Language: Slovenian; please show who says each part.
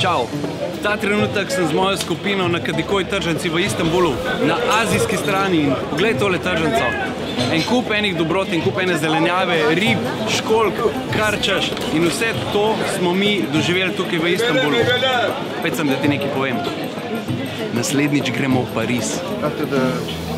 Speaker 1: Čau. Ta trenutek sem z mojo skupino na Kadikoj tržnici v Istanbulu, na azijski strani in poglej tole tržnico. En kup enih dobrot, en kup ene zelenjave, rib, školk, karčaš in vse to smo mi doživeli tukaj v Istanbulu. Pet sem, da ti nekaj povem. Naslednjič gremo v Pariz.
Speaker 2: After the